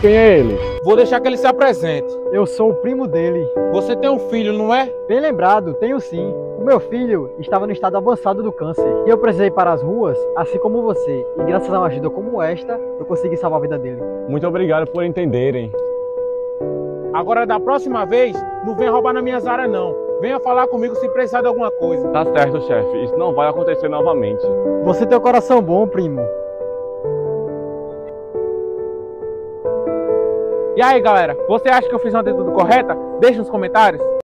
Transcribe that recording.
Quem é ele? Vou deixar que ele se apresente. Eu sou o primo dele. Você tem um filho, não é? Bem lembrado, tenho sim. O meu filho estava no estado avançado do câncer e eu precisei ir para as ruas, assim como você. E graças a uma ajuda como esta, eu consegui salvar a vida dele. Muito obrigado por entenderem. Agora, da próxima vez, não venha roubar na minha áreas, não. Venha falar comigo se precisar de alguma coisa. Tá certo, chefe. Isso não vai acontecer novamente. Você tem um coração bom, primo. E aí, galera, você acha que eu fiz uma atitude correta? Deixe nos comentários.